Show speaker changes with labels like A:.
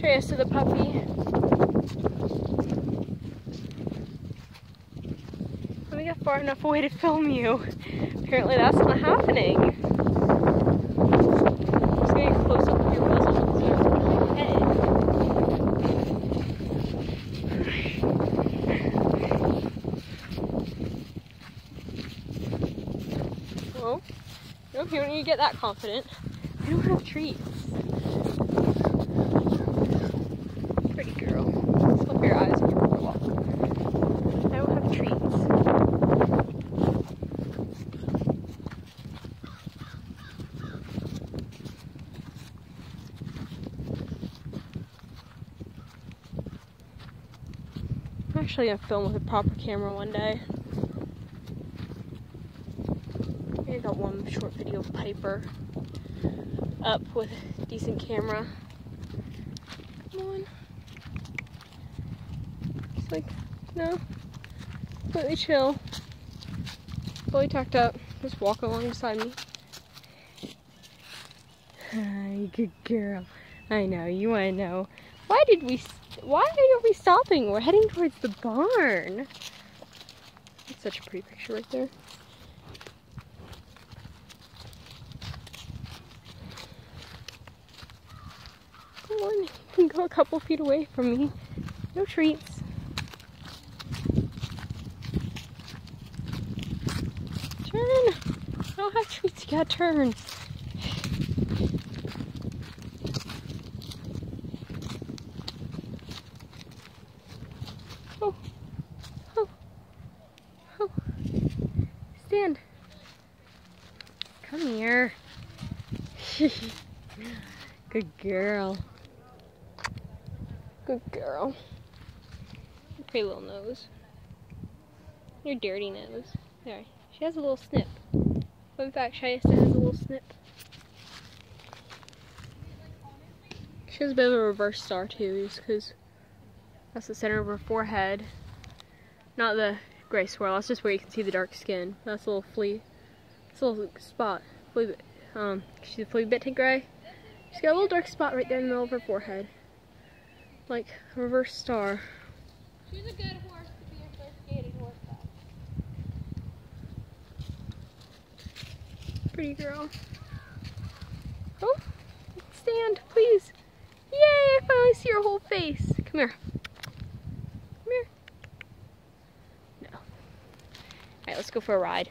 A: Shia's to the puppy. Let me get far enough away to film you. Apparently that's not happening. Just getting close up to your muzzle head. Well, no, you don't need to get that confident. I don't have treats. Pretty girl. Let's flip your eyes before we walk. I don't have treats. I'm actually gonna film with a proper camera one day. I got one short video of Piper up with a decent camera. Come on. It's like, no. Completely chill. Fully tucked up. Just walk along beside me. Hi, good girl. I know, you wanna know. Why did we, why are we stopping? We're heading towards the barn. That's such a pretty picture right there. Come on, you can go a couple feet away from me. No treats. Turn. I don't have treats. You got turns. Oh. Oh. Oh. Stand. Come here. Good girl. Good girl. Pretty little nose. Your dirty nose. There. She has a little snip. Fun fact, Shayesta has a little snip. She has a bit of a reverse star too, just because that's the center of her forehead. Not the gray swirl, that's just where you can see the dark skin. That's a little flea. It's a little spot. Flea bit. Um, she's a flea bit to gray. She's got a little dark spot right there in the middle of her forehead. Like a reverse star.
B: She's a good horse to be your first gaited horse.
A: Pretty girl. Oh, stand, please. Yay, I finally see your whole face. Come here. Come here. No. Alright, let's go for a ride.